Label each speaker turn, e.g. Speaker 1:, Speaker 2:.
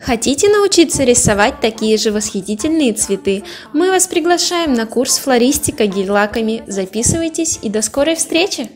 Speaker 1: Хотите научиться рисовать такие же восхитительные цветы? Мы вас приглашаем на курс «Флористика гель-лаками». Записывайтесь и до скорой встречи!